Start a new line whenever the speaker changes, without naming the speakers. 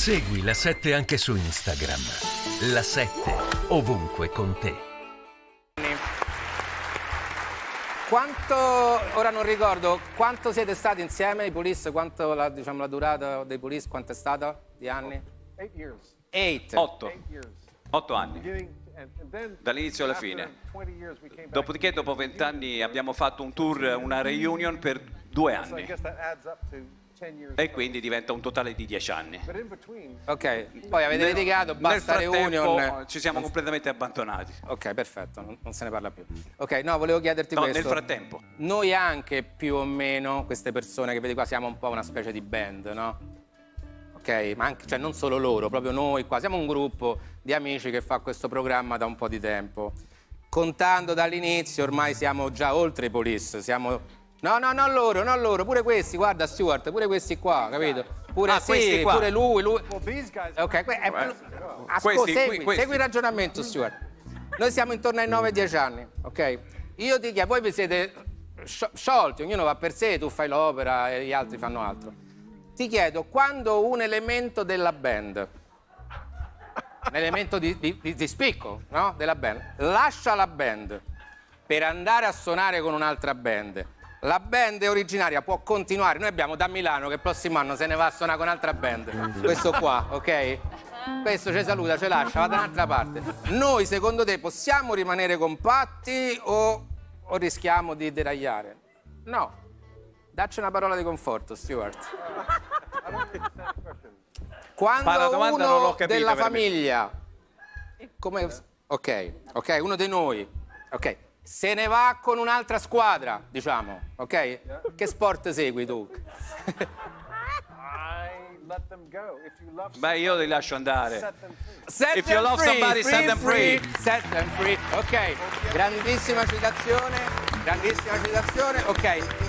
Segui la 7 anche su Instagram. La 7 ovunque con te.
Quanto, ora non ricordo, quanto siete stati insieme i police? Quanto la, diciamo, la durata dei police? Quanto è stata di anni?
Eight years.
Eight.
Otto.
Eight years.
Otto anni. Dall'inizio alla fine.
20 years, we came back
Dopodiché, dopo vent'anni, abbiamo fatto un tour, una reunion per due anni.
10.
E quindi diventa un totale di dieci anni.
But in between,
Ok, poi avete
Nel-
litigato, basta
Nel frattempo
reunion.
ci siamo completamente abbandonati.
Ok, perfetto, non, non se ne parla più. Ok, no, volevo chiederti
No,
questo.
nel frattempo.
Noi anche più o meno, queste persone che vedi qua, siamo un po' una specie di band, no? Ok, ma anche, cioè non solo loro, proprio noi qua, siamo un gruppo di amici che fa questo programma da un po' di tempo. Contando dall'inizio, ormai siamo già oltre i police, siamo... No, no, non loro, non loro, pure questi, guarda Stuart, pure questi qua, capito? Pure,
Ah,
sì,
questi qua.
pure lui, lui...
guys.
Ok, que- è- ascolta,
Questi,
segui,
questi.
segui il ragionamento, Stuart. Noi siamo intorno ai 9-10 anni, ok? Io ti chiedo, voi vi siete sci- sciolti, ognuno va per sé, tu fai l'opera e gli altri fanno altro. Ti chiedo, quando un elemento della band, un elemento di, di- di- di spicco, no? Della band, lascia la band per andare a suonare con un'altra band, la band originaria può continuare. Noi abbiamo da Milano che il prossimo anno se ne va a suonare con un'altra band. Questo qua, ok? Questo ci saluta, ci lascia, va da un'altra parte. Noi, secondo te, possiamo rimanere compatti o, o rischiamo di deragliare? No. Dacci una parola di conforto, Stuart. Quando uno
capita,
della famiglia, come, ok, ok, uno di noi, ok, se ne va con un'altra squadra, diciamo, ok? Che sport segui tu?
Beh, io li lascio andare.
set them free.
Set
If
them
you love
free,
somebody, set them free.
Set them free, ok. Grandissima citazione, grandissima citazione, ok.